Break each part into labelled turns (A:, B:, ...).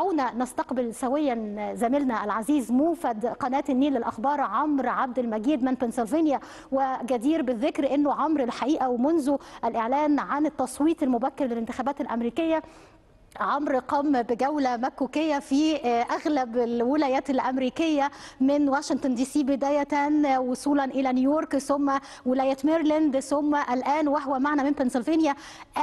A: دعونا نستقبل سويا زميلنا العزيز موفد قناة النيل للأخبار عمرو عبد المجيد من بنسلفانيا وجدير بالذكر أنه عمرو الحقيقة ومنذ الإعلان عن التصويت المبكر للانتخابات الأمريكية. عمرو قام بجولة مكوكية في أغلب الولايات الأمريكية من واشنطن DC بداية وصولا إلى نيويورك ثم ولاية ميرلاند ثم الآن وهو معنا من بنسلفانيا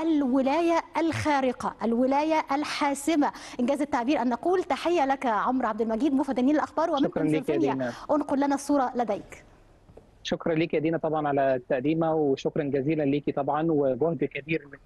A: الولاية الخارقة الولاية الحاسمة. إنجاز التعبير أن نقول تحية لك عمرو عبد المجيد مفد النيل الأخبار ومن بنسلفانيا أنقل لنا الصورة لديك.
B: شكرا لك يا دينا طبعا على التقديمه وشكرا جزيلا ليكي طبعا وجهد كبير من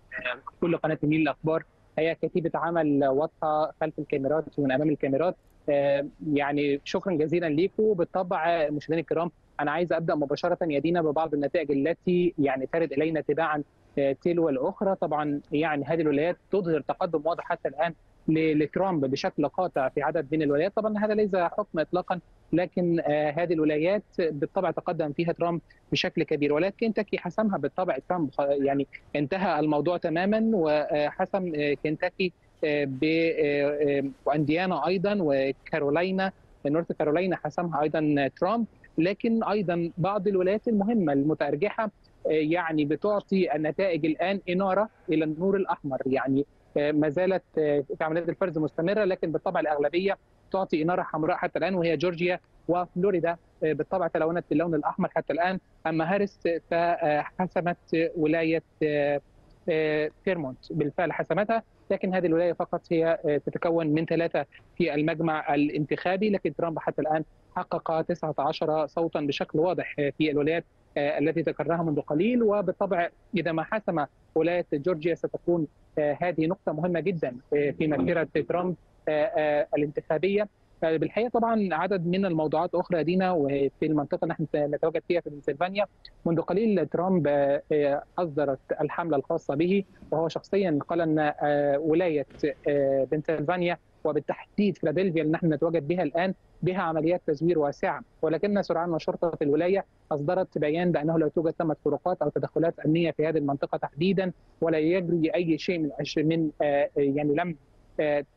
B: كل قناه النيل الاخبار هي كتيبة عمل واضحة خلف الكاميرات ومن أمام الكاميرات. آه، يعني شكرا جزيلا ليكم بالطبع مشاهدينا الكرام أنا عايز أبدأ مباشرة يا دينا ببعض النتائج التي يعني ترد إلينا تباعا آه، تلو الأخرى. طبعا يعني هذه الولايات تظهر تقدم واضح حتى الآن لترامب بشكل قاطع في عدد من الولايات. طبعا هذا ليس حكم اطلاقا لكن آه، هذه الولايات بالطبع تقدم فيها ترامب بشكل كبير. ولكن كنتاكي حسمها بالطبع ترامب يعني انتهى الموضوع تماما وحسم آه، كنتاكي آه، آه، وانديانا أيضا وكارولاينا نورث كارولاينا حسمها أيضا ترامب. لكن أيضا بعض الولايات المهمة المتارجحه يعني بتعطي النتائج الآن إنارة إلى النور الأحمر. يعني ما زالت آه، في عمليات الفرز مستمرة لكن بالطبع الأغلبية تعطي إنارة حمراء حتى الآن وهي جورجيا وفلوريدا آه، بالطبع تلونت باللون الأحمر حتى الآن. أما هاريس فحسمت ولاية آه، آه، فيرمونت بالفعل حسمتها لكن هذه الولاية فقط هي آه، تتكون من ثلاثة في المجمع الانتخابي لكن ترامب حتى الآن حقق 19 صوتا بشكل واضح آه، في الولايات آه، التي ذكرناها منذ قليل. وبالطبع إذا ما حسم ولاية جورجيا ستكون آه، هذه نقطة مهمة جدا آه، في مسيرة ترامب آه، آه، الانتخابية. آه، بالحقيقة طبعا عدد من الموضوعات أخرى دينا وفي المنطقة اللي نحن نتواجد فيها في بنسلفانيا. منذ قليل ترامب آه، أصدرت الحملة الخاصة به وهو شخصيا قال إن آه، ولاية آه، بنسلفانيا وبالتحديد فيلادلفيا اللي نحن نتواجد بها الآن بها عمليات تزوير واسعة. ولكن سرعان ما شرطه الولاية أصدرت بيان بأنه لا توجد ثمة فروقات أو تدخلات أمنية في هذه المنطقة تحديدا ولا يجري أي شيء من من يعني لم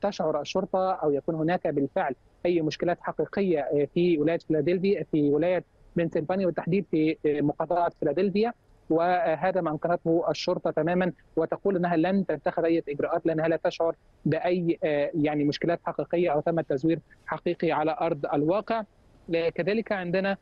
B: تشعر الشرطة أو يكون هناك بالفعل أي مشكلات حقيقية آه، في ولاية فيلادلفيا في ولاية بنسلفانيا بالتحديد في آه، مقاطعة فيلادلفيا. وهذا ما أنكرته الشرطة تماما وتقول إنها لن تتخذ أي إجراءات لأنها لا تشعر بأي آه، يعني مشكلات حقيقية أو تم تزوير حقيقي على أرض الواقع. كذلك عندنا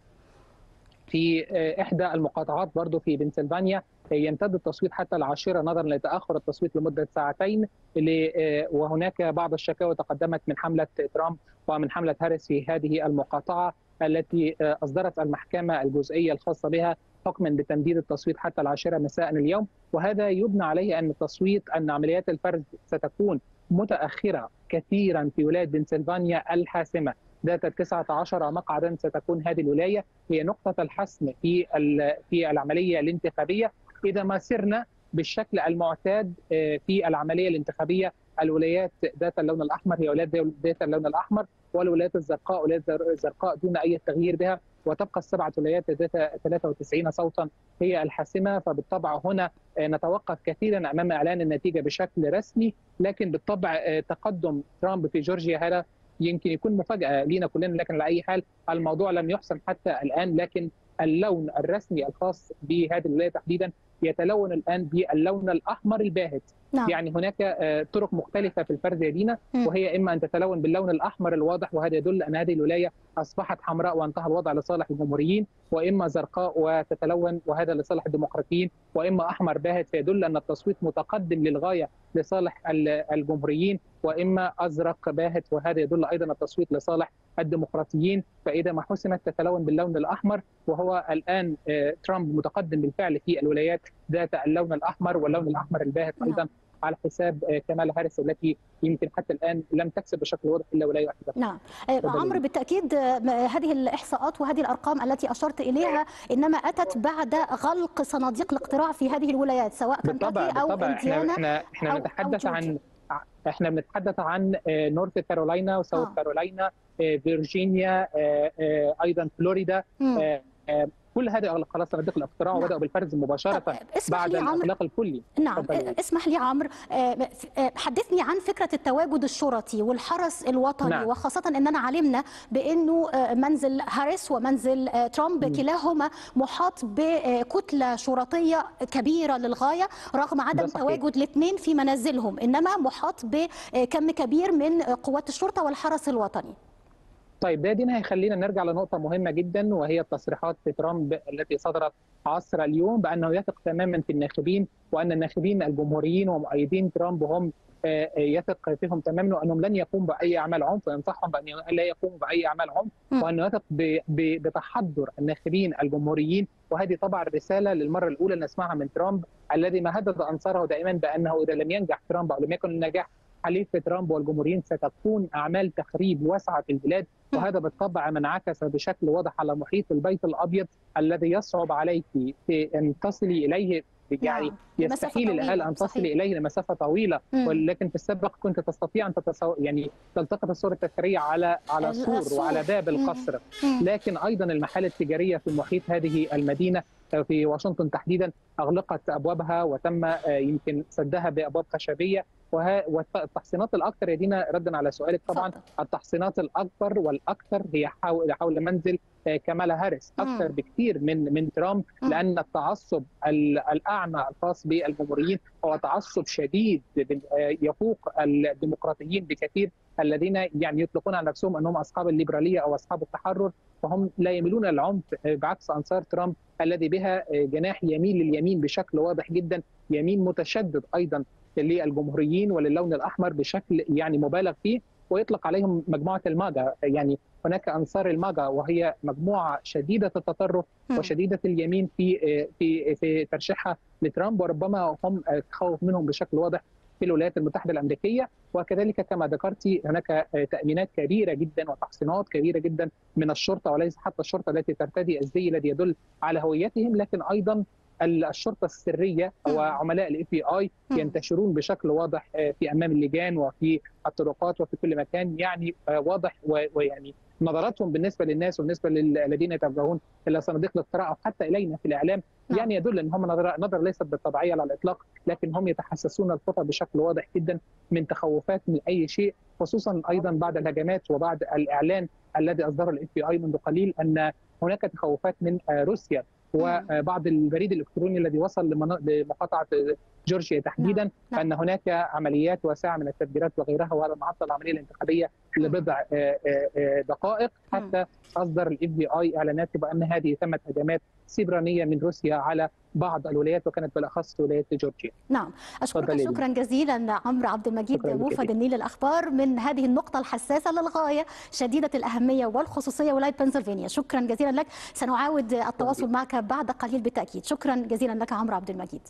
B: في إحدى المقاطعات برضو في بنسلفانيا يمتد التصويت حتى العاشرة نظرا لتأخر التصويت لمدة ساعتين آه، وهناك بعض الشكاوى تقدمت من حملة ترامب ومن حملة هاريس في هذه المقاطعة التي آه، أصدرت المحكمة الجزئية الخاصة بها حكما بتمديد التصويت حتى العاشرة مساء اليوم. وهذا يبنى عليه أن التصويت أن عمليات الفرز ستكون متأخرة كثيرا في ولاية بنسلفانيا الحاسمة. ذات 19 مقعدا ستكون هذه الولاية هي نقطة الحسم في في العملية الانتخابية. إذا ما سرنا بالشكل المعتاد آه، في العملية الانتخابية الولايات ذات اللون الأحمر هي ولايات ذات اللون الأحمر والولايات الزرقاء ولايات الزرقاء دون أي تغيير بها وتبقى السبعة ولايات ذات 93 صوتا هي الحاسمة. فبالطبع هنا آه، نتوقف كثيرا أمام إعلان النتيجة بشكل رسمي لكن بالطبع آه، تقدم ترامب في جورجيا هذا يمكن يكون مفاجأة لينا كلنا لكن على أي حال الموضوع لم يحسم حتى الآن لكن اللون الرسمي الخاص بهذه الولاية تحديدا يتلون الآن باللون الأحمر الباهت.
A: نعم.
B: يعني هناك آه، طرق مختلفة في الفرز يا دينا. وهي إما أن تتلون باللون الأحمر الواضح وهذا يدل أن هذه الولاية أصبحت حمراء وانتهى الوضع لصالح الجمهوريين. وإما زرقاء وتتلون وهذا لصالح الديمقراطيين. وإما أحمر باهت فيدل أن التصويت متقدم للغاية لصالح ال- الجمهوريين. وإما أزرق باهت وهذا يدل أيضا التصويت لصالح الديمقراطيين فإذا ما حسمت تتلون باللون الأحمر وهو الآن آه، ترامب متقدم بالفعل في الولايات ذات اللون الأحمر واللون الأحمر الباهت
A: نعم.
B: أيضا على حساب آه، كمال هاريس التي يمكن حتى الآن لم تكسب بشكل واضح إلا ولايه واحدة
A: نعم آه،. عمرو بالتأكيد م- هذه الإحصاءات وهذه الأرقام التي أشرت إليها إنما أتت بعد غلق صناديق الاقتراع في هذه الولايات سواء كنتاكي أو
B: بالطبع
A: إحنا
B: إحنا إحنا
A: أو- أو
B: نتحدث عن. إحنا بنتحدث عن نورث كارولاينا وساوث
A: آه.
B: كارولاينا آه، فيرجينيا آه، آه، أيضا فلوريدا. آه، آه، كل هذه خلاص صناديق الاقتراع
A: نعم.
B: وبدأوا بالفرز
A: مباشرة
B: بعد الأغلاق الكلي
A: نعم
B: اتفضلي.
A: اسمح لي عمرو آه، آه، حدثني عن فكرة التواجد الشرطي والحرس الوطني
B: نعم.
A: وخاصة إننا علمنا بأنه آه، منزل هاريس ومنزل آه، ترامب
B: مم.
A: كلاهما محاط بكتلة شرطية كبيرة للغاية رغم عدم. تواجد الاثنين في منازلهم إنما محاط بكم كبير من قوات الشرطة والحرس الوطني
B: طيب ده دينا هيخلينا نرجع لنقطة مهمة جدا وهي تصريحات ترامب التي صدرت عصر اليوم بأنه يثق تماما في الناخبين وأن الناخبين الجمهوريين ومؤيدين ترامب هم آه، آه، يثق فيهم تماما وأنهم لن يقوموا بأي أعمال عنف وينصحهم بأن لا يقوموا بأي أعمال عنف. وأنه يثق بتحضر الناخبين الجمهوريين وهذه طبعا رسالة للمرة الأولى نسمعها من ترامب الذي مهدد أنصاره دائما بأنه إذا لم ينجح ترامب أو لم يكن النجاح حليف ترامب والجمهوريين ستكون أعمال تخريب واسعة في البلاد. وهذا بالطبع ما انعكس بشكل واضح على محيط البيت الأبيض الذي يصعب عليك أن تصلي إليه يعني
A: نعم. لمسافة
B: يستحيل
A: طويلة،
B: أن تصلي لمسافة طويلة
A: مم.
B: ولكن في السابق كنت تستطيع أن تتصو... يعني تلتقط الصور التذكارية على على. سور وعلى باب. القصر
A: مم.
B: لكن أيضا المحال التجارية في محيط هذه المدينة في واشنطن تحديدا أغلقت أبوابها وتم آه، يمكن سدها بأبواب خشبية وها والتحصينات الأكثر يا دينا ردا على سؤالك طبعا
A: اتفضل.
B: التحصينات الأكبر والأكثر هي حول حول منزل آه، كمالا هاريس
A: أكثر.
B: بكثير من من ترامب. لأن التعصب ال- الأعمى الخاص بالجمهوريين هو تعصب شديد آه، يفوق الديمقراطيين بكثير الذين يعني يطلقون على نفسهم أنهم أصحاب الليبرالية أو أصحاب التحرر فهم لا يميلون للعنف آه، بعكس أنصار ترامب الذي بها جناح يميل لليمين بشكل واضح جدا يمين متشدد أيضا للجمهوريين وللون الأحمر بشكل يعني مبالغ فيه ويطلق عليهم مجموعة الماجا يعني هناك أنصار الماجا وهي مجموعة شديدة التطرف. وشديدة اليمين في في في ترشيحها لترامب وربما هم تخوف منهم بشكل واضح في الولايات المتحدة الأمريكية وكذلك كما ذكرتي هناك تأمينات كبيرة جدا وتحصينات كبيرة جدا من الشرطة وليس حتى الشرطة التي ترتدي الزي الذي يدل على هويتهم لكن أيضا الشرطة
A: السرية.
B: وعملاء ال
A: FBI.
B: ينتشرون بشكل واضح في أمام اللجان وفي الطرقات وفي كل مكان يعني واضح و- ويعني نظراتهم بالنسبة للناس وبالنسبة للذين يتوجهون إلى صناديق الاقتراع أو حتى إلينا في الإعلام
A: نعم.
B: يعني يدل إن هم نظره نظرة ليست بالطبيعية على الإطلاق لكن هم يتحسسون الخطى بشكل واضح جدا من تخوفات من أي شيء خصوصا أيضا بعد الهجمات وبعد الإعلان الذي أصدره ال FBI منذ قليل أن هناك تخوفات من آه، روسيا وبعض البريد الإلكتروني الذي وصل لمقاطعة جورجيا تحديدا
A: نعم.
B: فان هناك عمليات واسعة من التفجيرات وغيرها وهذا ما عطل العملية الانتخابية لبضع آه، آه، آه، دقائق حتى أصدر ال FBI إعلانات بأن هذه تمت هجمات سيبرانية من روسيا على بعض الولايات وكانت بالأخص ولاية جورجيا.
A: نعم
B: أشكرك.
A: شكرا جزيلا عمرو عبد المجيد
B: شكراً
A: موفد. النيل للأخبار من هذه النقطة الحساسة للغاية شديدة الأهمية والخصوصية ولاية بنسلفانيا شكرا جزيلا لك سنعاود التواصل معك بعد قليل بالتأكيد شكرا جزيلا لك عمرو عبد المجيد